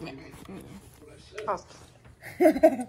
Yeah. Mm -hmm.